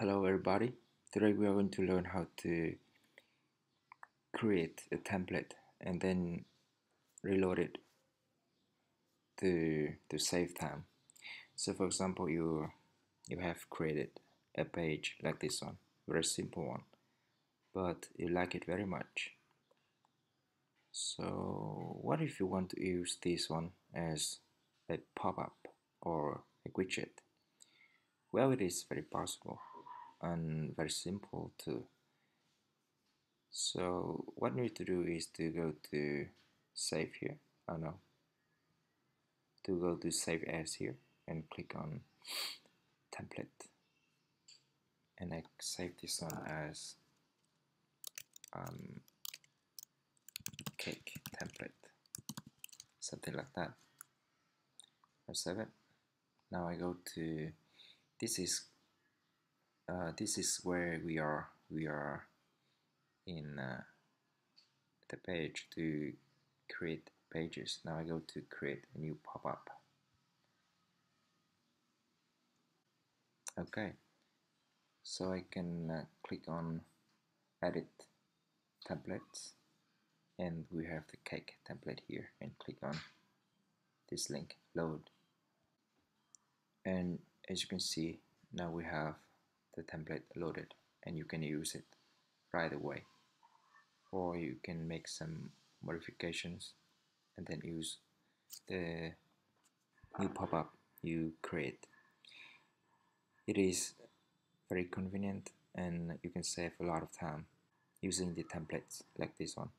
Hello everybody. Today we are going to learn how to create a template and then reload it to to save time. So for example, you you have created a page like this one, very simple one, but you like it very much. So what if you want to use this one as a pop-up or a widget? Well, it is very possible and very simple too. So what you need to do is to go to save here. Oh no. To go to save as here and click on template. And I save this one as um, cake template. Something like that. I save it. Now I go to this is uh, this is where we are we are in uh, the page to create pages. Now I go to create a new pop-up. Okay. So I can uh, click on edit templates. And we have the cake template here and click on this link load. And as you can see now we have the template loaded and you can use it right away. Or you can make some modifications and then use the new pop-up you create. It is very convenient and you can save a lot of time using the templates like this one